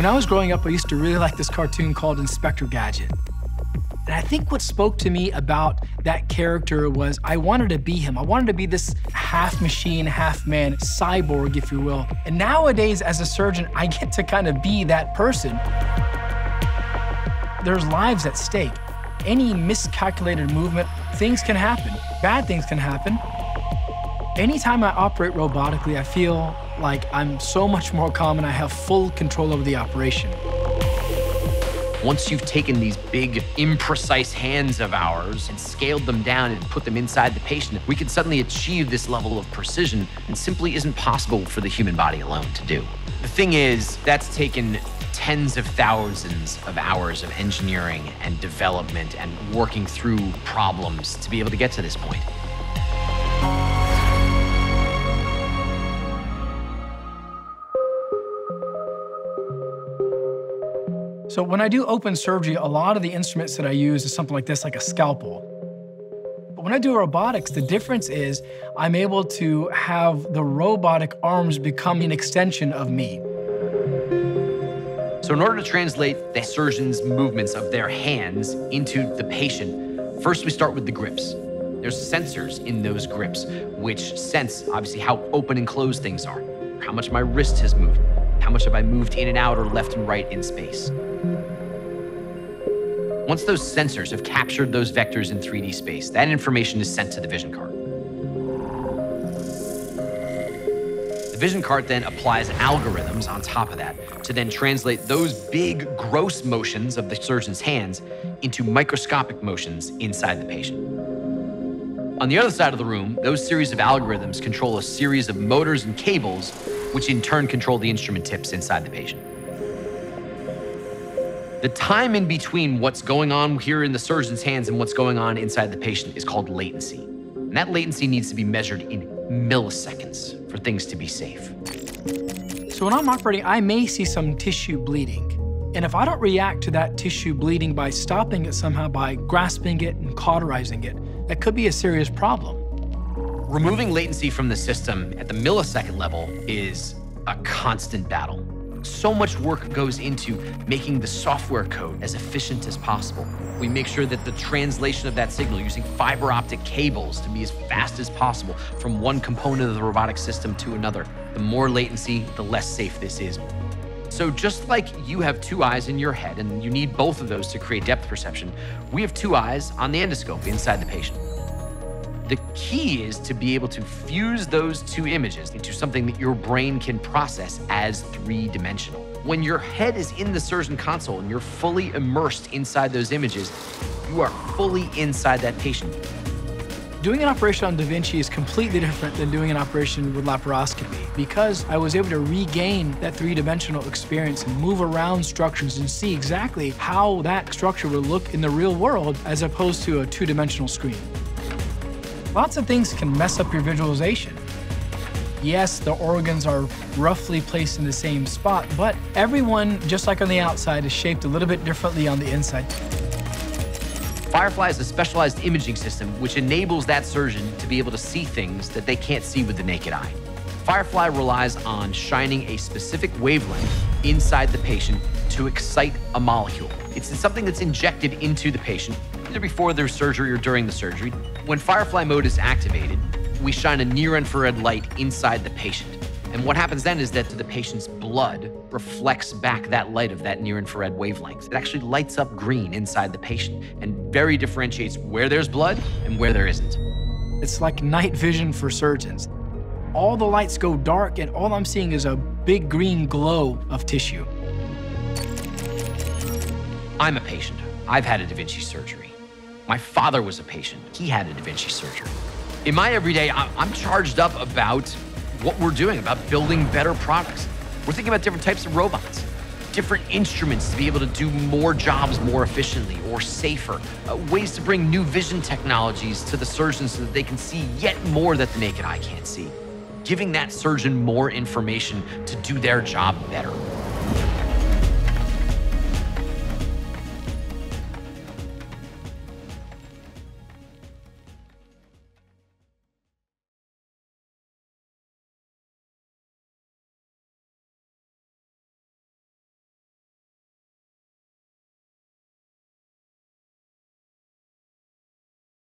When I was growing up, I used to really like this cartoon called Inspector Gadget. And I think what spoke to me about that character was I wanted to be him. I wanted to be this half machine, half man, cyborg, if you will. And nowadays, as a surgeon, I get to kind of be that person. There's lives at stake. Any miscalculated movement, things can happen. Bad things can happen. Anytime I operate robotically, I feel like I'm so much more calm and I have full control over the operation. Once you've taken these big, imprecise hands of ours and scaled them down and put them inside the patient, we can suddenly achieve this level of precision and simply isn't possible for the human body alone to do. The thing is, that's taken tens of thousands of hours of engineering and development and working through problems to be able to get to this point. So when I do open surgery, a lot of the instruments that I use is something like this, like a scalpel. But when I do robotics, the difference is I'm able to have the robotic arms become an extension of me. So in order to translate the surgeon's movements of their hands into the patient, first we start with the grips. There's sensors in those grips, which sense, obviously, how open and closed things are, how much my wrist has moved, how much have I moved in and out or left and right in space. Once those sensors have captured those vectors in 3D space, that information is sent to the vision cart. The vision cart then applies algorithms on top of that to then translate those big, gross motions of the surgeon's hands into microscopic motions inside the patient. On the other side of the room, those series of algorithms control a series of motors and cables, which in turn control the instrument tips inside the patient. The time in between what's going on here in the surgeon's hands and what's going on inside the patient is called latency. And that latency needs to be measured in milliseconds for things to be safe. So when I'm operating, I may see some tissue bleeding. And if I don't react to that tissue bleeding by stopping it somehow, by grasping it and cauterizing it, that could be a serious problem. Removing latency from the system at the millisecond level is a constant battle so much work goes into making the software code as efficient as possible. We make sure that the translation of that signal using fiber optic cables to be as fast as possible from one component of the robotic system to another. The more latency, the less safe this is. So just like you have two eyes in your head and you need both of those to create depth perception, we have two eyes on the endoscope inside the patient. The key is to be able to fuse those two images into something that your brain can process as three dimensional. When your head is in the surgeon console and you're fully immersed inside those images, you are fully inside that patient. Doing an operation on Da Vinci is completely different than doing an operation with laparoscopy because I was able to regain that three-dimensional experience and move around structures and see exactly how that structure would look in the real world as opposed to a two-dimensional screen. Lots of things can mess up your visualization. Yes, the organs are roughly placed in the same spot, but everyone, just like on the outside, is shaped a little bit differently on the inside. Firefly is a specialized imaging system which enables that surgeon to be able to see things that they can't see with the naked eye. Firefly relies on shining a specific wavelength inside the patient to excite a molecule. It's something that's injected into the patient either before their surgery or during the surgery. When Firefly mode is activated, we shine a near infrared light inside the patient. And what happens then is that the patient's blood reflects back that light of that near infrared wavelength. It actually lights up green inside the patient and very differentiates where there's blood and where there isn't. It's like night vision for surgeons. All the lights go dark and all I'm seeing is a big green glow of tissue. I'm a patient. I've had a Da Vinci surgery. My father was a patient. He had a Da Vinci surgery. In my everyday, I'm charged up about what we're doing, about building better products. We're thinking about different types of robots, different instruments to be able to do more jobs more efficiently or safer, uh, ways to bring new vision technologies to the surgeons so that they can see yet more that the naked eye can't see, giving that surgeon more information to do their job better.